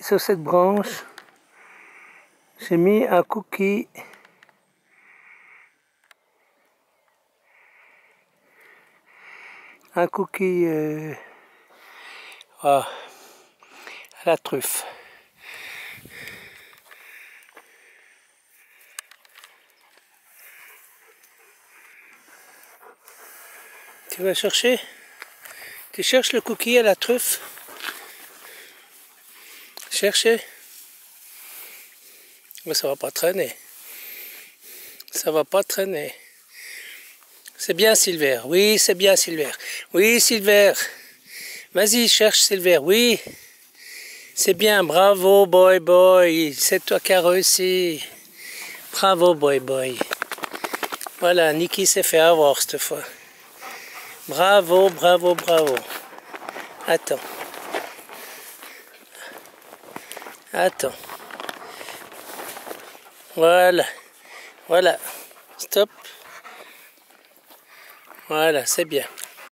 Sur cette branche, j'ai mis un cookie. Un cookie euh, à la truffe. Tu vas chercher? Tu cherches le cookie à la truffe? Cherchez Mais ça va pas traîner. Ça va pas traîner. C'est bien Silver. Oui, c'est bien Silver. Oui, Silver. Vas-y, cherche Silver. Oui. C'est bien. Bravo, boy boy. C'est toi qui as réussi. Bravo, boy boy. Voilà, Niki s'est fait avoir cette fois. Bravo, bravo, bravo. Attends. Attends. Voilà. Voilà. Stop. Voilà, c'est bien.